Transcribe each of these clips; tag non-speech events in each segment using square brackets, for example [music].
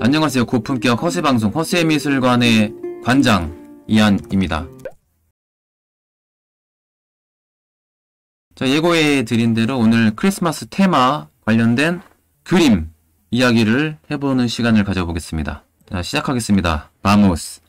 안녕하세요. 고품격 허세방송 허세미술관의 관장 이한입니다. 자, 예고해 드린 대로 오늘 크리스마스 테마 관련된 그림 이야기를 해보는 시간을 가져보겠습니다. 자, 시작하겠습니다. 바모스.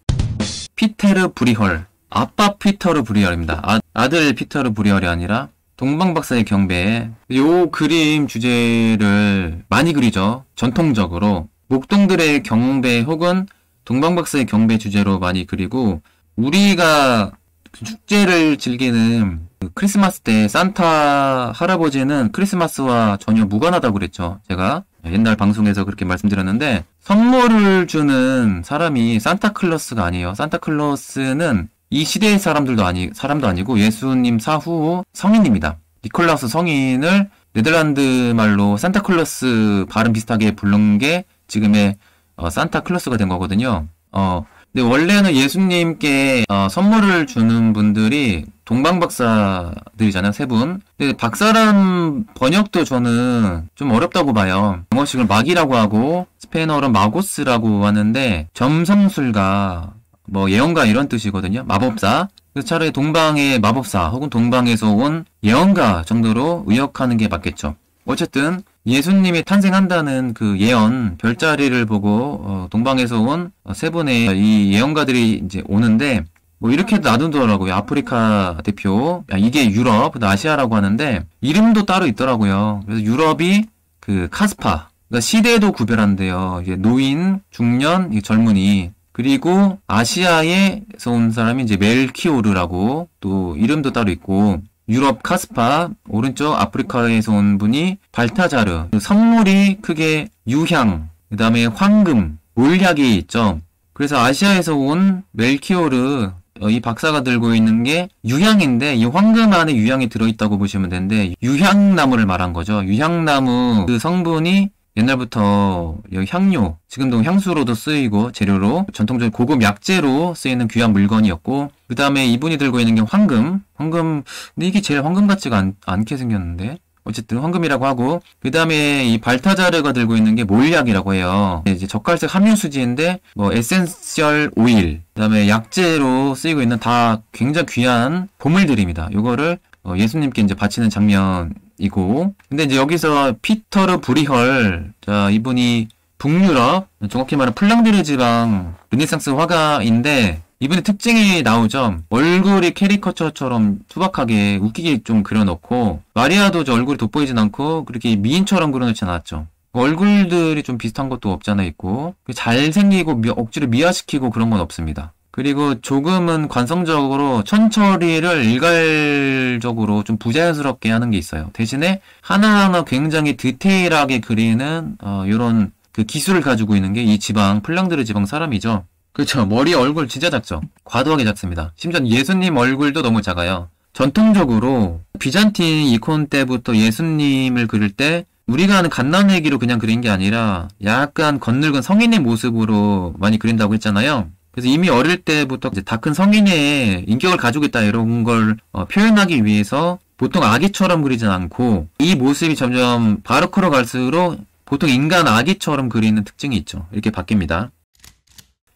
피테르 브리헐. 아빠 피터르 브리헐입니다. 아, 아들 피터르 브리헐이 아니라 동방박사의 경배에 요 그림 주제를 많이 그리죠. 전통적으로 목동들의 경배 혹은 동방박사의 경배 주제로 많이 그리고 우리가 축제를 즐기는 그 크리스마스 때 산타 할아버지는 크리스마스와 전혀 무관하다고 그랬죠. 제가 옛날 방송에서 그렇게 말씀드렸는데 선물을 주는 사람이 산타클로스가 아니에요. 산타클로스는 이 시대의 사람들도 아니 사람도 아니고 예수님 사후 성인입니다. 니콜라스 성인을 네덜란드 말로 산타클로스 발음 비슷하게 부른 게 지금의 어, 산타클로스가 된 거거든요. 어, 근데 원래는 예수님께 어, 선물을 주는 분들이 동방박사들이잖아요, 세 분. 근데 박사란 번역도 저는 좀 어렵다고 봐요. 영어식을 막이라고 하고 스페인어로 마고스라고 하는데 점성술가 뭐 예언가 이런 뜻이거든요. 마법사. 그래서 차라리 동방의 마법사 혹은 동방에서 온 예언가 정도로 의역하는 게 맞겠죠. 어쨌든 예수님이 탄생한다는 그 예언 별자리를 보고 어, 동방에서 온 세 분의 이 예언가들이 이제 오는데 뭐 이렇게 놔두더라고요. 아프리카 대표 이게 유럽, 아시아라고 하는데 이름도 따로 있더라고요. 그래서 유럽이 그 카스파 그러니까 시대도 구별한대요. 이게 노인, 중년, 젊은이 그리고 아시아에서 온 사람이 이제 멜키오르라고 또 이름도 따로 있고 유럽 카스파 오른쪽 아프리카에서 온 분이 발타자르. 선물이 크게 유향 그 다음에 황금 몰약이 있죠. 그래서 아시아에서 온 멜키오르 어, 이 박사가 들고 있는 게 유향인데 이 황금 안에 유향이 들어있다고 보시면 되는데 유향나무를 말한 거죠. 유향나무 그 성분이 옛날부터 향료, 지금도 향수로도 쓰이고 재료로 전통적인 고급 약재로 쓰이는 귀한 물건이었고 그 다음에 이분이 들고 있는 게 황금, 황금 근데 이게 제일 황금 같지가 않, 않게 생겼는데 어쨌든 황금이라고 하고 그 다음에 이 발타자르가 들고 있는 게 몰약이라고 해요. 이제 적갈색 함유 수지인데 뭐 에센셜 오일 그 다음에 약재로 쓰이고 있는 다 굉장히 귀한 보물들입니다. 요거를 어, 예수님께 이제 바치는 장면 이고 근데 이제 여기서 피터르 브리헐 자 이분이 북유럽 정확히 말하면 플랑드르 지방 르네상스 화가인데 이분의 특징이 나오죠. 얼굴이 캐리커처처럼 투박하게 웃기게 좀 그려놓고 마리아도 저 얼굴이 돋보이진 않고 그렇게 미인처럼 그려놓지 않았죠. 얼굴들이 좀 비슷한 것도 없잖아 있고 잘생기고 억지로 미화시키고 그런 건 없습니다. 그리고 조금은 관성적으로 천처리를 일괄적으로 좀 부자연스럽게 하는 게 있어요. 대신에 하나하나 굉장히 디테일하게 그리는 어, 이런 그 기술을 가지고 있는 게 이 지방 플랑드르 지방 사람이죠. 그렇죠. 머리 얼굴 진짜 작죠. 과도하게 작습니다. 심지어 예수님 얼굴도 너무 작아요. 전통적으로 비잔틴 이콘 때부터 예수님을 그릴 때 우리가 아는 갓난애기로 그냥 그린 게 아니라 약간 겉늙은 성인의 모습으로 많이 그린다고 했잖아요. 그래서 이미 어릴 때부터 이제 다 큰 성인의 인격을 가지고 있다 이런 걸 어, 표현하기 위해서 보통 아기처럼 그리진 않고 이 모습이 점점 바로크로 갈수록 보통 인간 아기처럼 그리는 특징이 있죠. 이렇게 바뀝니다.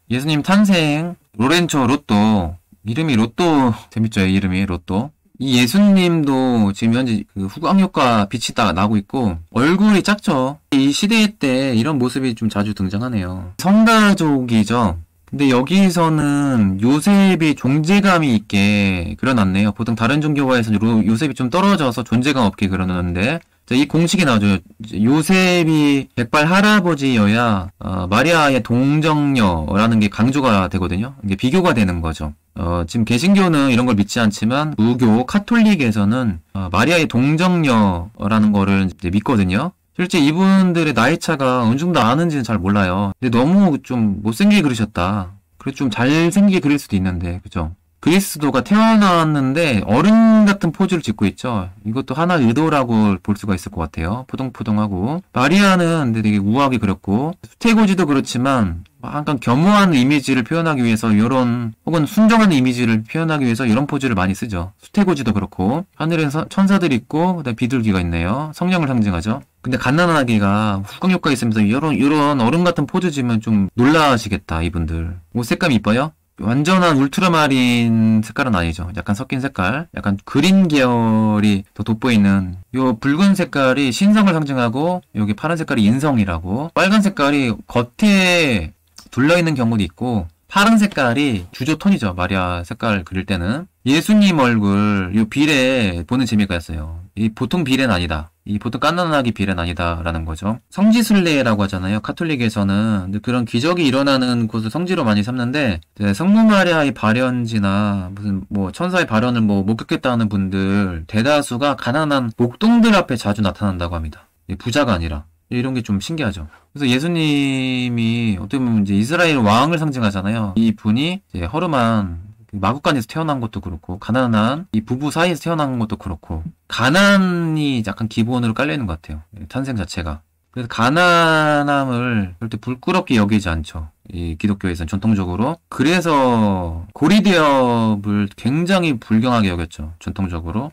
예수님 탄생 로렌초 로또. 이름이 로또. 재밌죠 이름이 로또. 이 예수님도 지금 현재 그 후광 효과 빛이 딱 나고 있고 얼굴이 작죠. 이 시대 때 이런 모습이 좀 자주 등장하네요. 성가족이죠 근데 여기서는 요셉이 존재감이 있게 그려놨네요. 보통 다른 종교화에서는 요셉이 좀 떨어져서 존재감 없게 그려놨는데 이 공식이 나오죠. 요셉이 백발 할아버지여야 어, 마리아의 동정녀라는 게 강조가 되거든요. 이게 비교가 되는 거죠. 어, 지금 개신교는 이런 걸 믿지 않지만 무교 카톨릭에서는 어, 마리아의 동정녀라는 거를 믿거든요. 실제 이분들의 나이 차가 어느 정도 아는지는 잘 몰라요. 근데 너무 좀 못생기게 그리셨다. 그래 좀 잘생기게 그릴 수도 있는데, 그죠? 그리스도가 태어났는데 어른 같은 포즈를 짓고 있죠. 이것도 하나 의도라고 볼 수가 있을 것 같아요. 포동포동하고. 마리아는 되게 우아하게 그렸고, 수태고지도 그렇지만 약간 겸허한 이미지를 표현하기 위해서 이런 혹은 순정한 이미지를 표현하기 위해서 이런 포즈를 많이 쓰죠. 수태고지도 그렇고 하늘에 천사들이 있고 그다음 비둘기가 있네요. 성령을 상징하죠. 근데 갓난아기가 후광 효과 있으면서 이런 이런 얼음 같은 포즈 지면 좀 놀라시겠다 이분들. 옷 색감 이뻐요? 완전한 울트라마린 색깔은 아니죠. 약간 섞인 색깔, 약간 그린 계열이 더 돋보이는 요 붉은 색깔이 신성을 상징하고 여기 파란 색깔이 인성이라고 빨간 색깔이 겉에 둘러있는 경우도 있고 파란 색깔이 주조 톤이죠. 마리아 색깔 그릴 때는. 예수님 얼굴, 요 비례 보는 재미가 있어요. 이 보통 비례는 아니다. 이 보통 깐난하기 비례는 아니다라는 거죠. 성지순례라고 하잖아요. 카톨릭에서는. 그런 기적이 일어나는 곳을 성지로 많이 삼는데, 성모 마리아의 발현지나 무슨 뭐 천사의 발현을 뭐 목격했다는 분들 대다수가 가난한 목동들 앞에 자주 나타난다고 합니다. 부자가 아니라. 이런 게 좀 신기하죠. 그래서 예수님이 어떻게 보면 이제 이스라엘 왕을 상징하잖아요. 이 분이 이제 허름한 그 마국간에서 태어난 것도 그렇고 가난한 이 부부 사이에서 태어난 것도 그렇고 가난이 약간 기본으로 깔려 있는 것 같아요. 탄생 자체가. 그래서 가난함을 절대 불끄럽게 여기지 않죠. 이 기독교에서는 전통적으로. 그래서 고리대업을 굉장히 불경하게 여겼죠. 전통적으로.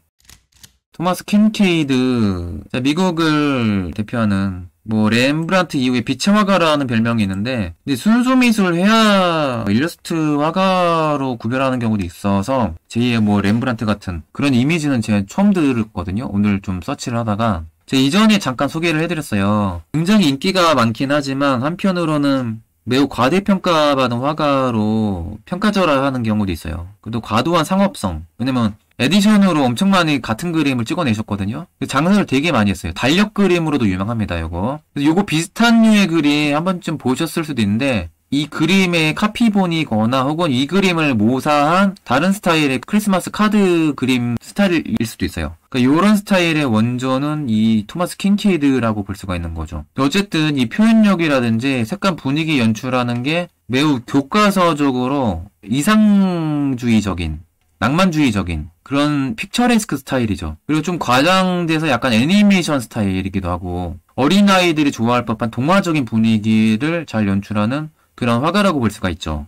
토마스 킨케이드 미국을 대표하는 뭐 렘브란트 이후에 빛의 화가라는 별명이 있는데 근데 순수 미술 회화 일러스트 화가로 구별하는 경우도 있어서 제2의 뭐 렘브란트 같은 그런 이미지는 제가 처음 들었거든요. 오늘 좀 서치를 하다가 제가 이전에 잠깐 소개를 해드렸어요. 굉장히 인기가 많긴 하지만 한편으로는 매우 과대평가받은 화가로 평가절하하는 경우도 있어요. 그래도 과도한 상업성. 왜냐면 edition으로 엄청 많이 같은 그림을 찍어내셨거든요. 장사를 되게 많이 했어요. 달력 그림으로도 유명합니다, 요거. 요거 비슷한 류의 그림 한 번쯤 보셨을 수도 있는데, 이 그림의 카피본이거나 혹은 이 그림을 모사한 다른 스타일의 크리스마스 카드 그림 스타일일 수도 있어요. 그러니까 이런 스타일의 원조는 이 토마스 킨케이드라고 볼 수가 있는 거죠. 어쨌든 이 표현력이라든지 색감 분위기 연출하는 게 매우 교과서적으로 이상주의적인 낭만주의적인 그런 픽처레스크 스타일이죠. 그리고 좀 과장돼서 약간 애니메이션 스타일이기도 하고 어린아이들이 좋아할 법한 동화적인 분위기를 잘 연출하는 그런 화가라고 볼 수가 있죠.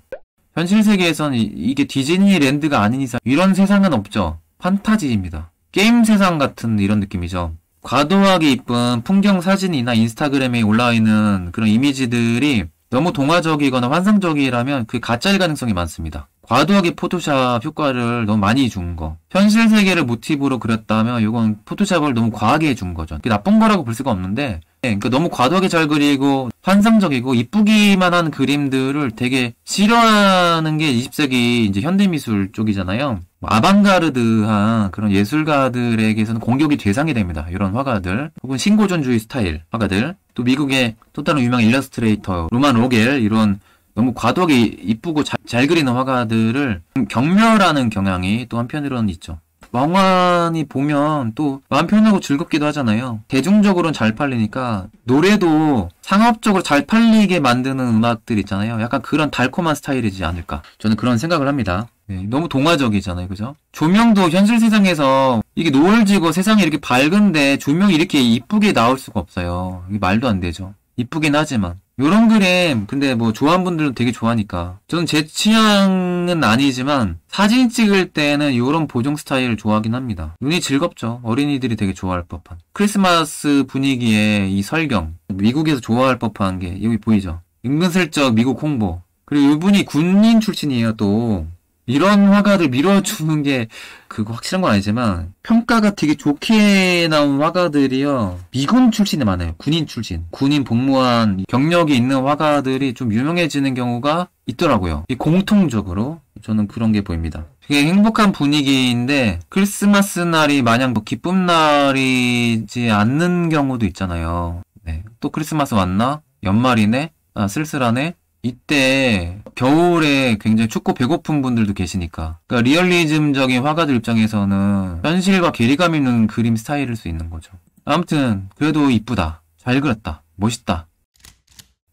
현실 세계에서는 이게 디즈니랜드가 아닌 이상 이런 세상은 없죠. 판타지입니다. 게임 세상 같은 이런 느낌이죠. 과도하게 이쁜 풍경 사진이나 인스타그램에 올라와 있는 그런 이미지들이 너무 동화적이거나 환상적이라면 그 가짜일 가능성이 많습니다. 과도하게 포토샵 효과를 너무 많이 준 거. 현실 세계를 모티브로 그렸다면 이건 포토샵을 너무 과하게 해준 거죠. 그게 나쁜 거라고 볼 수가 없는데 네, 그러니까 너무 과도하게 잘 그리고 환상적이고 이쁘기만 한 그림들을 되게 싫어하는 게 20세기 이제 현대미술 쪽이잖아요. 뭐 아방가르드한 그런 예술가들에게서는 공격이 대상이 됩니다. 이런 화가들 혹은 신고전주의 스타일 화가들 또 미국의 또 다른 유명한 일러스트레이터 노만 록웰 이런 너무 과도하게 이쁘고 잘, 잘 그리는 화가들을 경멸하는 경향이 또 한편으로는 있죠. 왕환이 보면 또 마음 편하고 즐겁기도 하잖아요. 대중적으로는 잘 팔리니까 노래도 상업적으로 잘 팔리게 만드는 음악들 있잖아요. 약간 그런 달콤한 스타일이지 않을까. 저는 그런 생각을 합니다. 네, 너무 동화적이잖아요. 그죠? 조명도 현실 세상에서 이게 노을지고 세상이 이렇게 밝은데 조명이 이렇게 이쁘게 나올 수가 없어요. 이게 말도 안 되죠. 이쁘긴 하지만. 요런 그림 근데 뭐 좋아하는 분들은 되게 좋아하니까. 저는 제 취향은 아니지만 사진 찍을 때는 요런 보정 스타일을 좋아하긴 합니다. 눈이 즐겁죠. 어린이들이 되게 좋아할 법한. 크리스마스 분위기에 이 설경 미국에서 좋아할 법한 게 여기 보이죠? 은근슬쩍 미국 홍보. 그리고 이분이 군인 출신이에요 또 이런 화가를 밀어주는 게 그거 확실한 건 아니지만 평가가 되게 좋게 나온 화가들이요. 미군 출신이 많아요. 군인 출신. 군인 복무한 경력이 있는 화가들이 좀 유명해지는 경우가 있더라고요. 공통적으로 저는 그런 게 보입니다. 되게 행복한 분위기인데 크리스마스 날이 마냥 뭐 기쁨 날이지 않는 경우도 있잖아요. 네. 또 크리스마스 왔나? 연말이네? 아 쓸쓸하네 이때 겨울에 굉장히 춥고 배고픈 분들도 계시니까 그러니까 리얼리즘적인 화가들 입장에서는 현실과 괴리감 있는 그림 스타일일 수 있는 거죠. 아무튼 그래도 이쁘다. 잘 그렸다. 멋있다.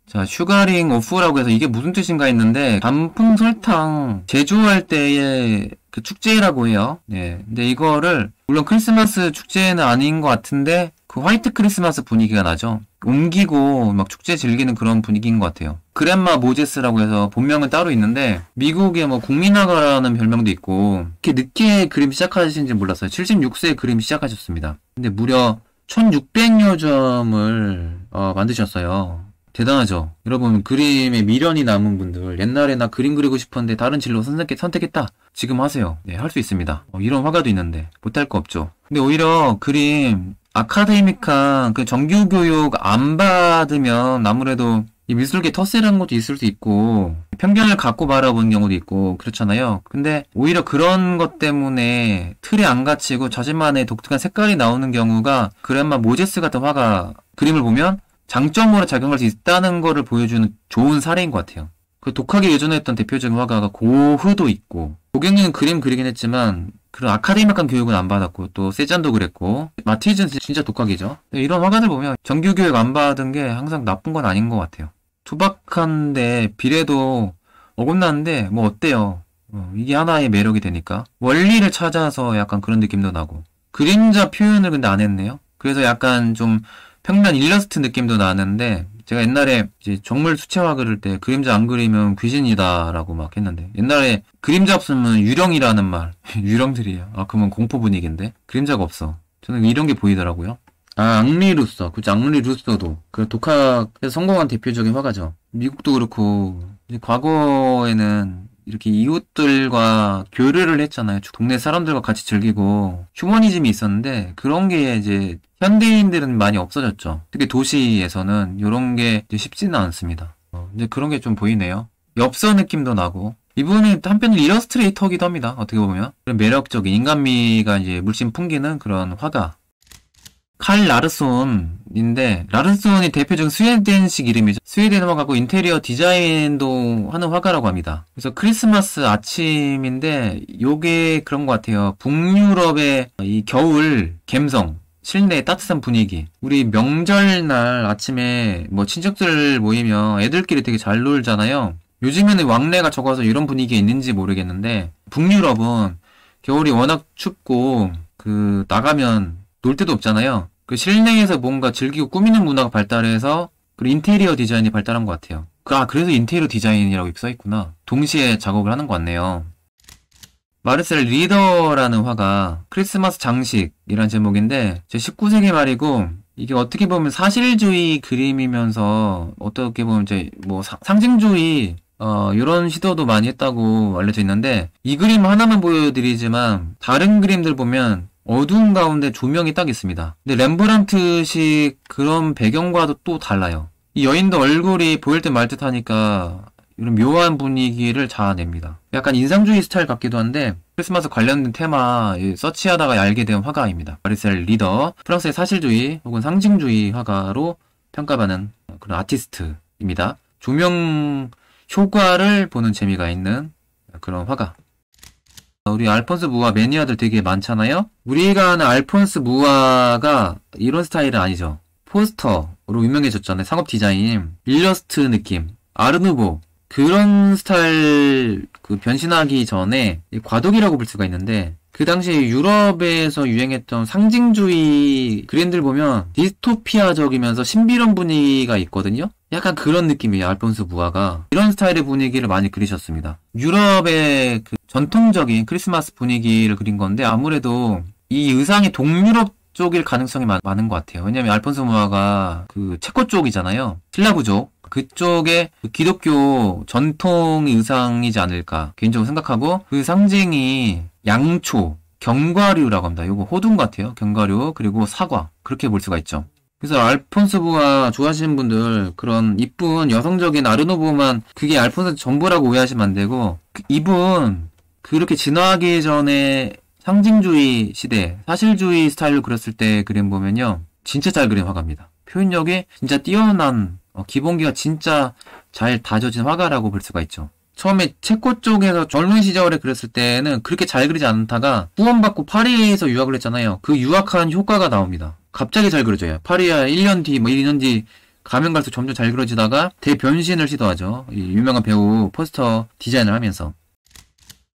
자, Sugaring Off라고 해서 이게 무슨 뜻인가 했는데 단풍 설탕 제조할 때의 그 축제라고 해요. 네. 근데 이거를 물론 크리스마스 축제는 아닌 것 같은데 그 화이트 크리스마스 분위기가 나죠. 옮기고 막 축제 즐기는 그런 분위기인 것 같아요. 그랜마 모제스라고 해서 본명은 따로 있는데 미국의 뭐 국민화가라는 별명도 있고 이렇게 늦게 그림 시작하신지 몰랐어요. 76세 그림 시작하셨습니다. 근데 무려 1600여 점을 어, 만드셨어요. 대단하죠. 여러분 그림에 미련이 남은 분들 옛날에 나 그림 그리고 싶었는데 다른 진로 선택, 선택했다. 지금 하세요. 네, 할 수 있습니다. 어, 이런 화가도 있는데 못할 거 없죠. 근데 오히려 그림 아카데믹한 그 정규 교육 안 받으면 아무래도 이 미술계 터세라는 것도 있을 수 있고 편견을 갖고 바라보는 경우도 있고 그렇잖아요. 근데 오히려 그런 것 때문에 틀에 안 갇히고 자신만의 독특한 색깔이 나오는 경우가 그랜마 모제스 같은 화가 그림을 보면 장점으로 작용할 수 있다는 것을 보여주는 좋은 사례인 것 같아요. 그 독하게 예전했던 대표적인 화가가 고흐도 있고 고객님은 그림 그리긴 했지만 그런 아카데믹한 교육은 안 받았고 또 세잔도 그랬고 마티즈는 진짜 독학이죠. 이런 화가들 보면 정규 교육 안 받은 게 항상 나쁜 건 아닌 것 같아요. 투박한데 비례도 어긋나는데 뭐 어때요? 어, 이게 하나의 매력이 되니까 원리를 찾아서 약간 그런 느낌도 나고 그림자 표현을 근데 안 했네요. 그래서 약간 좀 평면 일러스트 느낌도 나는데 제가 옛날에 이제 정물 수채화 그릴 때 그림자 안 그리면 귀신이다라고 막 했는데 옛날에 그림자 없으면 유령이라는 말 [laughs] 유령들이에요. 아 그러면 공포 분위기인데 그림자가 없어. 저는 이런 게 보이더라고요. 아 앙리 루소 그죠 앙리 루소도 그 독학에서 성공한 대표적인 화가죠. 미국도 그렇고 과거에는 이렇게 이웃들과 교류를 했잖아요. 동네 사람들과 같이 즐기고 휴머니즘이 있었는데 그런 게 이제 현대인들은 많이 없어졌죠. 특히 도시에서는 이런 게 쉽지는 않습니다. 어, 이제 그런 게 좀 보이네요. 엽서 느낌도 나고 이분이 한편 일러스트레이터기도 합니다. 어떻게 보면 매력적인 인간미가 이제 물씬 풍기는 그런 화가 칼 라르손인데 라르손이 대표적인 스웨덴식 이름이죠. 스웨덴 화가고 인테리어 디자인도 하는 화가라고 합니다. 그래서 크리스마스 아침인데 요게 그런 것 같아요. 북유럽의 이 겨울 갬성 실내 따뜻한 분위기. 우리 명절날 아침에 뭐 친척들 모이면 애들끼리 되게 잘 놀잖아요. 요즘에는 왕래가 적어서 이런 분위기가 있는지 모르겠는데 북유럽은 겨울이 워낙 춥고 그 나가면 놀 데도 없잖아요. 그 실내에서 뭔가 즐기고 꾸미는 문화가 발달해서 그리고 인테리어 디자인이 발달한 것 같아요. 아 그래서 인테리어 디자인이라고 써 있구나. 동시에 작업을 하는 것 같네요. 마르셀 리더라는 화가 크리스마스 장식이란 제목인데 제 19세기 말이고 이게 어떻게 보면 사실주의 그림이면서 어떻게 보면 이제 뭐 사, 상징주의 어, 이런 시도도 많이 했다고 알려져 있는데 이 그림 하나만 보여드리지만 다른 그림들 보면 어두운 가운데 조명이 딱 있습니다. 근데 렘브란트식 그런 배경과도 또 달라요. 이 여인도 얼굴이 보일 듯 말 듯 하니까 이런 묘한 분위기를 자아냅니다. 약간 인상주의 스타일 같기도 한데 크리스마스 관련된 테마 서치하다가 알게 된 화가입니다. 마리셀 리더, 프랑스의 사실주의 혹은 상징주의 화가로 평가받는 그런 아티스트입니다. 조명 효과를 보는 재미가 있는 그런 화가. 우리 알폰스 무아 매니아들 되게 많잖아요? 우리가 아는 알폰스 무아가 이런 스타일은 아니죠. 포스터로 유명해졌잖아요. 상업 디자인, 일러스트 느낌, 아르누보, 그런 스타일 그 변신하기 전에 과도기라고 볼 수가 있는데 그 당시 유럽에서 유행했던 상징주의 그랜드를 보면 디스토피아적이면서 신비로운 분위기가 있거든요. 약간 그런 느낌이에요. 알폰스 부아가 이런 스타일의 분위기를 많이 그리셨습니다. 유럽의 그 전통적인 크리스마스 분위기를 그린 건데 아무래도 이 의상이 동유럽 쪽일 가능성이 많, 은것 같아요. 왜냐면 알폰스 무아가 그 체코 쪽이잖아요. 슬라브족. 그쪽에 그 기독교 전통 의상이지 않을까 개인적으로 생각하고 그 상징이 양초, 견과류라고 합니다. 이거 호둔 같아요. 견과류 그리고 사과 그렇게 볼 수가 있죠. 그래서 알폰스부가 좋아하시는 분들 그런 이쁜 여성적인 아르노브만 그게 알폰스 전부라고 오해하시면 안 되고 그 이분 그렇게 진화하기 전에 상징주의 시대 사실주의 스타일로 그렸을 때 그림 보면요 진짜 잘 그린 화가입니다. 표현력이 진짜 뛰어난 어, 기본기가 진짜 잘 다져진 화가라고 볼 수가 있죠. 처음에 체코 쪽에서 젊은 시절에 그렸을 때는 그렇게 잘 그리지 않다가 후원받고 파리에서 유학을 했잖아요. 그 유학한 효과가 나옵니다. 갑자기 잘 그려져요. 파리야 1년 뒤, 뭐 1년 뒤 가면 갈수록 점점 잘 그려지다가 대변신을 시도하죠. 유명한 배우 포스터 디자인을 하면서.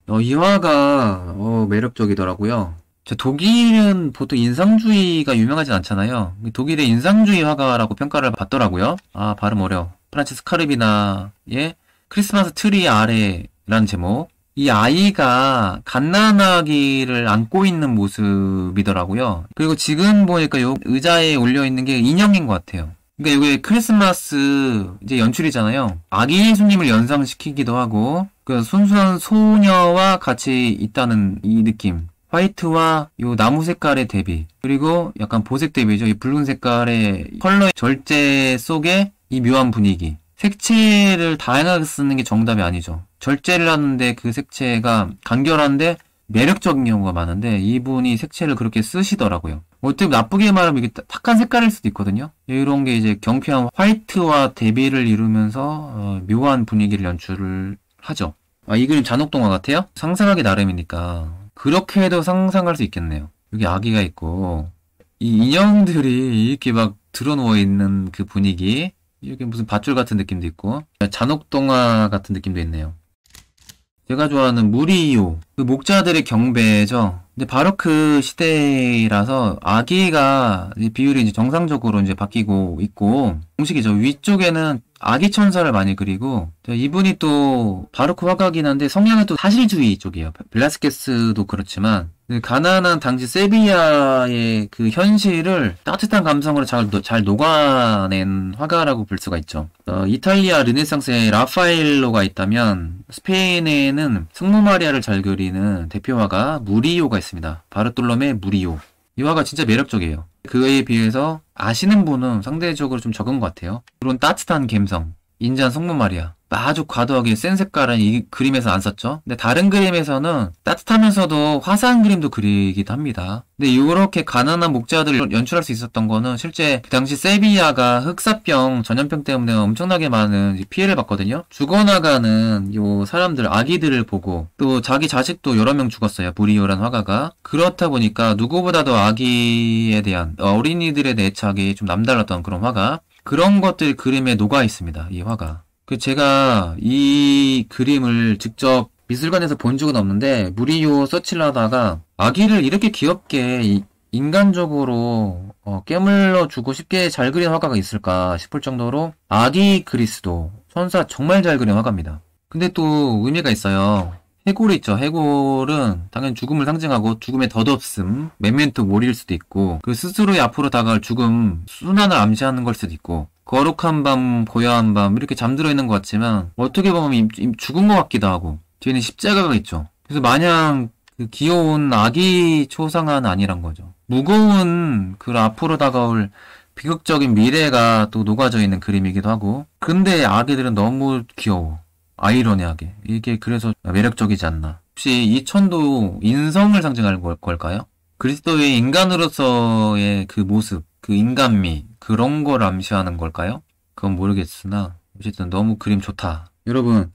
어, 이 화가 어, 매력적이더라고요. 독일은 보통 인상주의가 유명하진 않잖아요. 독일의 인상주의 화가라고 평가를 받더라고요. 아, 발음 어려. 프란치스 카르비나의 크리스마스 트리 아래라는 제목. 이 아이가 갓난아기를 안고 있는 모습이더라고요. 그리고 지금 보니까 요 의자에 올려 있는 게 인형인 것 같아요. 그러니까 이게 크리스마스 이제 연출이잖아요. 아기 예수님을 연상시키기도 하고 그 순수한 소녀와 같이 있다는 이 느낌. 화이트와 요 나무 색깔의 대비 그리고 약간 보색 대비죠. 이 붉은 색깔의 컬러의 절제 속에 이 묘한 분위기. 색채를 다양하게 쓰는 게 정답이 아니죠. 절제를 하는데 그 색채가 간결한데 매력적인 경우가 많은데 이분이 색채를 그렇게 쓰시더라고요. 어떻게 나쁘게 말하면 이게 탁한 색깔일 수도 있거든요. 이런 게 이제 경쾌한 화이트와 대비를 이루면서 어, 묘한 분위기를 연출을 하죠. 아, 이 그림 잔혹동화 같아요? 상상하기 나름이니까 그렇게 해도 상상할 수 있겠네요. 여기 아기가 있고 이 인형들이 이렇게 막 드러누워 있는 그 분위기 여기 무슨 밧줄 같은 느낌도 있고 잔혹동화 같은 느낌도 있네요. 제가 좋아하는 무리요 그 목자들의 경배죠. 근데 바로크 시대라서 아기가 비율이 이제 정상적으로 이제 바뀌고 있고 공식이죠. 위쪽에는 아기 천사를 많이 그리고 이분이 또 바로크 화가긴 한데 성향은 또 사실주의 쪽이에요. 벨라스케스도 그렇지만 가난한 당시 세비야의 그 현실을 따뜻한 감성으로 잘, 잘 녹아낸 화가라고 볼 수가 있죠. 어, 이탈리아 르네상스에 라파엘로가 있다면 스페인에는 성모 마리아를 잘 그리는 대표 화가 무리오가 있습니다. 바르톨롬의 무리오. 이 화가 진짜 매력적이에요. 그에 비해서 아시는 분은 상대적으로 좀 적은 것 같아요. 그런 따뜻한 감성, 인자한 성모 마리아. 아주 과도하게 센 색깔은 이 그림에서 안 썼죠. 근데 다른 그림에서는 따뜻하면서도 화사한 그림도 그리기도 합니다. 근데 이렇게 가난한 목자들을 연출할 수 있었던 거는 실제 그 당시 세비야가 흑사병 전염병 때문에 엄청나게 많은 피해를 받거든요. 죽어나가는 요 사람들 아기들을 보고 또 자기 자식도 여러 명 죽었어요. 부리오란 화가가 그렇다 보니까 누구보다도 아기에 대한 어린이들에 대해 애착이 좀 남달랐던 그런 화가 그런 것들 그림에 녹아 있습니다. 이 화가. 그 제가 이 그림을 직접 미술관에서 본 적은 없는데 무리요 서치를 하다가 아기를 이렇게 귀엽게 인간적으로 어, 깨물러 주고 쉽게 잘 그린 화가가 있을까 싶을 정도로 아기 그리스도 선사 정말 잘 그린 화가입니다. 근데 또 의미가 있어요. 해골 있죠. 해골은 당연히 죽음을 상징하고 죽음의 덧없음, 메멘토 모리일 수도 있고 그 스스로의 앞으로 다가올 죽음, 순환을 암시하는 걸 수도 있고 거룩한 밤, 고요한 밤 이렇게 잠들어 있는 것 같지만 어떻게 보면 죽은 것 같기도 하고 뒤에는 십자가가 있죠. 그래서 마냥 그 귀여운 아기 초상화는 아니란 거죠. 무거운 그 앞으로 다가올 비극적인 미래가 또 녹아져 있는 그림이기도 하고 근데 아기들은 너무 귀여워. 아이러니하게. 이게 그래서 매력적이지 않나. 혹시 이 천도 인성을 상징하는 걸까요? 그리스도의 인간으로서의 그 모습, 그 인간미, 그런 걸 암시하는 걸까요? 그건 모르겠으나, 어쨌든 너무 그림 좋다. 여러분,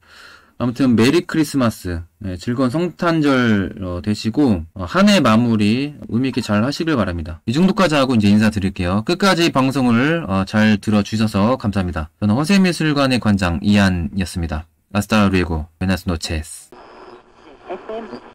아무튼 메리 크리스마스, 네, 즐거운 성탄절 어, 되시고 어, 한해 마무리 의미 있게 잘 하시길 바랍니다. 이 정도까지 하고 이제 인사드릴게요. 끝까지 방송을 어, 잘 들어주셔서 감사합니다. 저는 허세미술관의 관장 이한이었습니다. Hasta luego. Buenas noches.